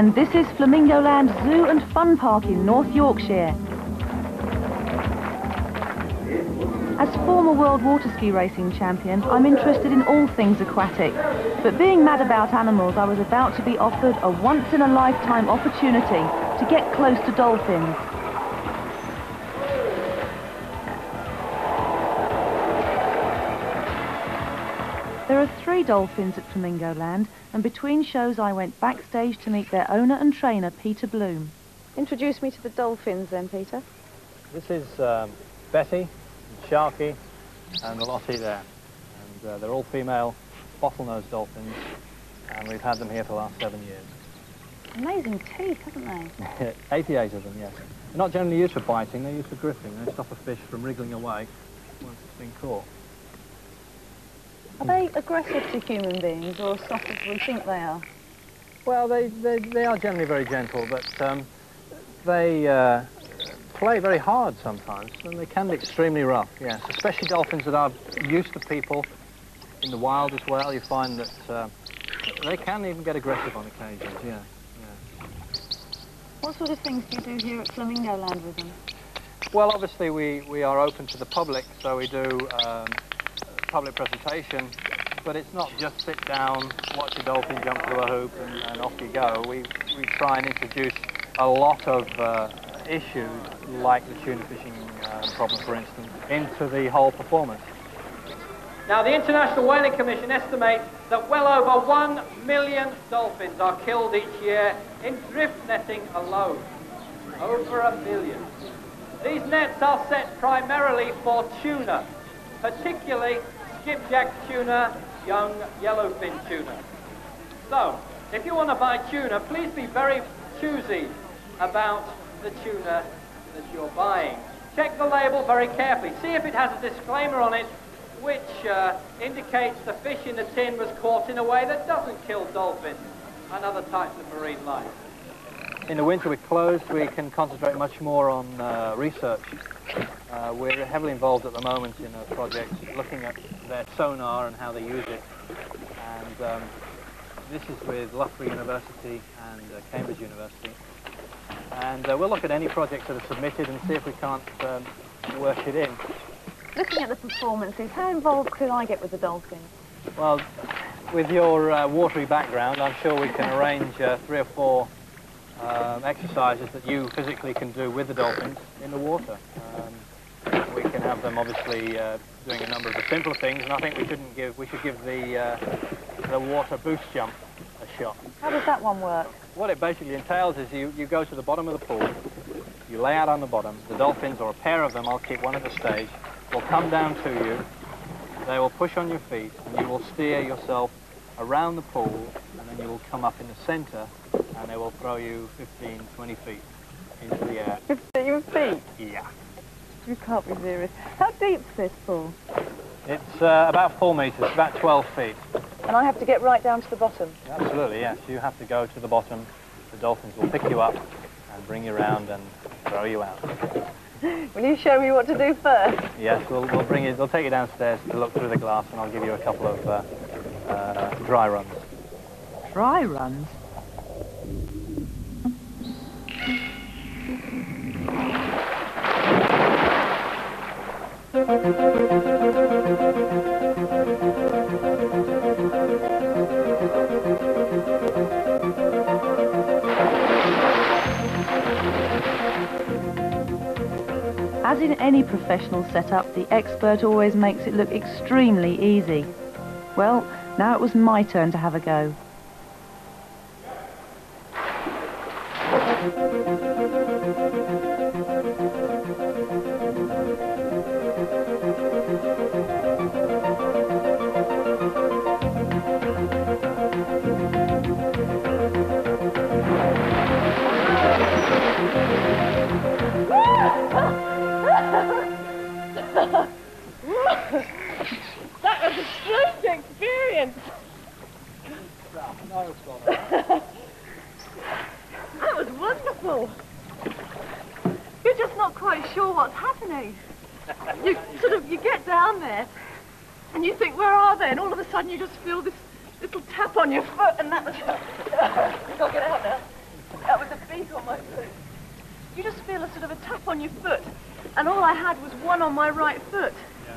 and this is Flamingoland Zoo and Fun Park in North Yorkshire. As former world water ski racing champion, I'm interested in all things aquatic. But being mad about animals, I was about to be offered a once-in-a-lifetime opportunity to get close to dolphins. There are three dolphins at Flamingoland, and between shows I went backstage to meet their owner and trainer, Peter Bloom. Introduce me to the dolphins then, Peter. This is um, Betty, Sharky, and the Lotty there. And uh, they're all female bottlenose dolphins, and we've had them here for the last seven years. Amazing teeth, haven't they? 88 of them, yes. They're not generally used for biting, they're used for gripping. They stop a fish from wriggling away once it's been caught. Are they aggressive to human beings or soft as we think they are? Well, they, they, they are generally very gentle, but um, they uh, play very hard sometimes, and they can be extremely rough, yes. Especially dolphins that are used to people in the wild as well. You find that uh, they can even get aggressive on occasions, yeah. yeah. What sort of things do you do here at Flamingo Land with them? Well, obviously we, we are open to the public, so we do um, public presentation, but it's not just sit down, watch a dolphin jump through a hoop and, and off you go. We, we try and introduce a lot of uh, issues, like the tuna fishing uh, problem, for instance, into the whole performance. Now, the International Whaling Commission estimates that well over one million dolphins are killed each year in drift netting alone. Over a million. These nets are set primarily for tuna, particularly skipjack tuna, young yellowfin tuna. So, if you want to buy tuna, please be very choosy about the tuna that you're buying. Check the label very carefully. See if it has a disclaimer on it which uh, indicates the fish in the tin was caught in a way that doesn't kill dolphins and other types of marine life. In the winter we're closed, we can concentrate much more on uh, research. Uh, we're heavily involved at the moment in a project looking at their sonar and how they use it. And um, this is with Loughborough University and uh, Cambridge University. And uh, we'll look at any projects that are submitted and see if we can't um, work it in. Looking at the performances, how involved could I get with the dolphins? Well, with your uh, watery background, I'm sure we can arrange uh, three or four um, exercises that you physically can do with the dolphins in the water. Um, have them obviously uh, doing a number of the simpler things, and I think we shouldn't give we should give the uh, the water boost jump a shot. How does that one work? What it basically entails is you, you go to the bottom of the pool, you lay out on the bottom, the dolphins, or a pair of them, I'll keep one at a stage, will come down to you, they will push on your feet, and you will steer yourself around the pool, and then you will come up in the centre, and they will throw you 15, 20 feet into the air. 15 feet? Yeah. You can't be serious. How deep's this pool? It's uh, about four metres, about 12 feet. And I have to get right down to the bottom? Absolutely, yes. You have to go to the bottom. The dolphins will pick you up and bring you around and throw you out. Will you show me what to do first? Yes, we'll, we'll bring you, we'll take you downstairs to look through the glass and I'll give you a couple of uh, uh, dry runs. Dry runs? As in any professional setup, the expert always makes it look extremely easy. Well, now it was my turn to have a go. Down there and you think, where are they? And all of a sudden you just feel this little tap on your foot and that was... To get out now. That was a beak on my foot. You just feel a sort of a tap on your foot, and all I had was one on my right foot. Yeah.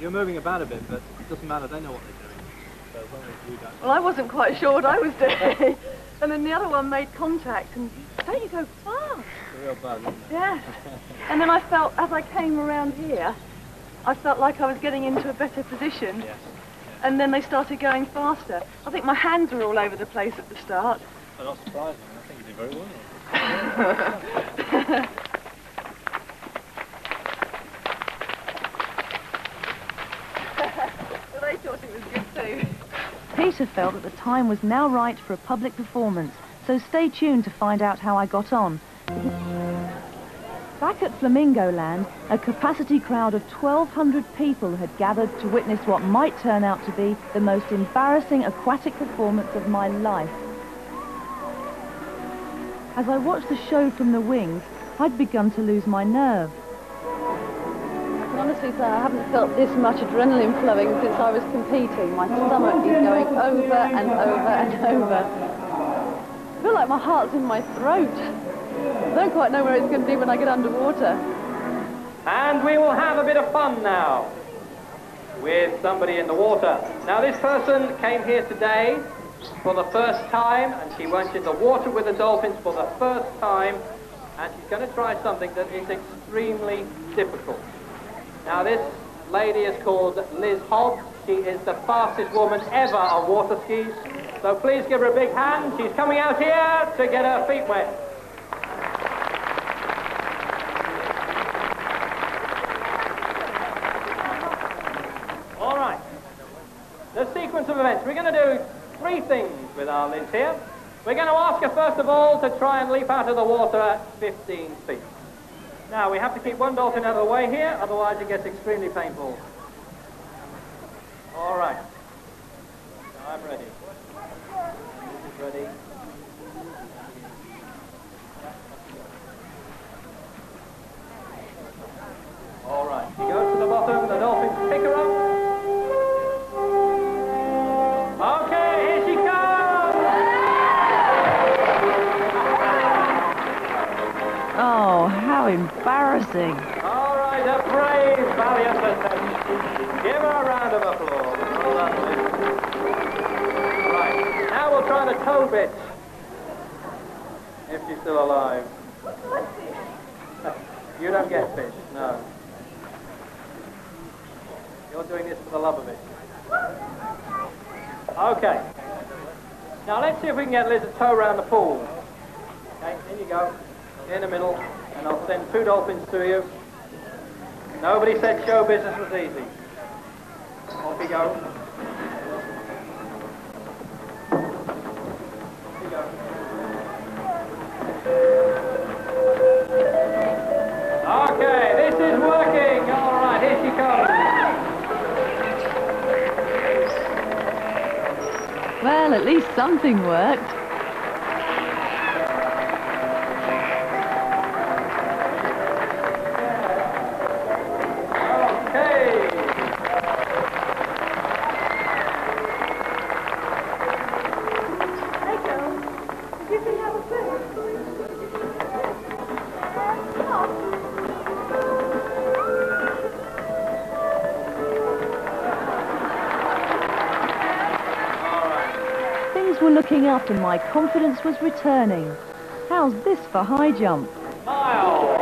You're moving about a bit, but it doesn't matter. They know what they're doing. So as long as you don't. Well, I wasn't quite sure what I was doing. and then the other one made contact, and don't you go fast? It's a real buzz, isn't it? Yeah. And then I felt, as I came around here, I felt like I was getting into a better position. Yes. And then they started going faster. I think my hands were all over the place at the start. But not surprising. I think you did very well. But they thought it was good too. Peter felt that the time was now right for a public performance, so stay tuned to find out how I got on. Back at Flamingo Land, a capacity crowd of 1,200 people had gathered to witness what might turn out to be the most embarrassing aquatic performance of my life. As I watched the show from the wings, I'd begun to lose my nerve. I can honestly say I haven't felt this much adrenaline flowing since I was competing. My stomach is going over and over and over. I feel like my heart's in my throat. I don't quite know where it's going to be when I get underwater. And we will have a bit of fun now with somebody in the water. Now this person came here today for the first time and she went in the water with the dolphins for the first time and she's going to try something that is extremely difficult. Now this lady is called Liz Hobbs. She is the fastest woman ever on water skis. So please give her a big hand. She's coming out here to get her feet wet. All right. The sequence of events. We're going to do three things Liz here. We're going to ask her, first of all, to try and leap out of the water at 15 feet. Now, we have to keep one dolphin out of the way here, otherwise it gets extremely painful. All right. I'm ready. Ready. All right. She goes to the bottom, the dolphins embarrassing. All right, a brave, valiant attempt. Give her a round of applause. Liz. Now we'll try the tow bit. If she's still alive. You don't get fish, no. You're doing this for the love of it. Okay. Now let's see if we can get Liz a tow around the pool. Okay, in you go. In the middle. And I'll send two dolphins to you. Nobody said show business was easy. Off you go. Off you go. Okay, this is working. All right, here she comes. Well, at least something worked. Were looking up and my confidence was returning. How's this for high jump? Smile.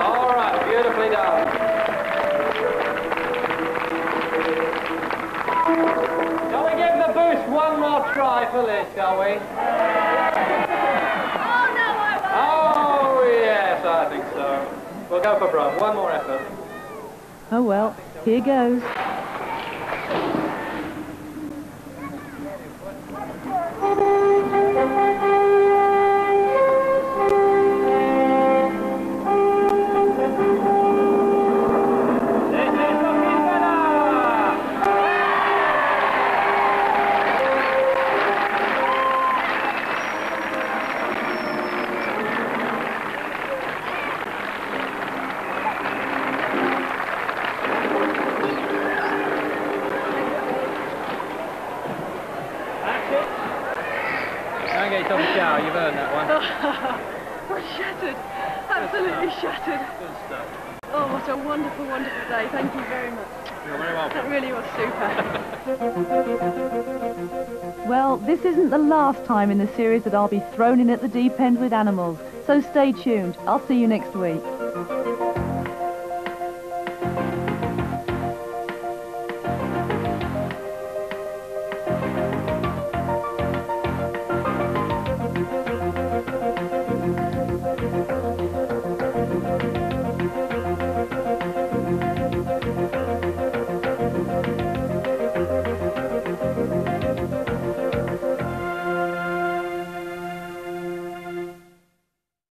All right, beautifully done. Shall we give the boost one more try for this, shall we? Oh, yes, I think so. We'll go for Brum. One more effort. Oh well, here goes. Good stuff. Oh, what a wonderful, wonderful day. Thank you very much. You're very welcome. That really was super. Well, this isn't the last time in the series that I'll be thrown in at the deep end with animals, so stay tuned. I'll see you next week.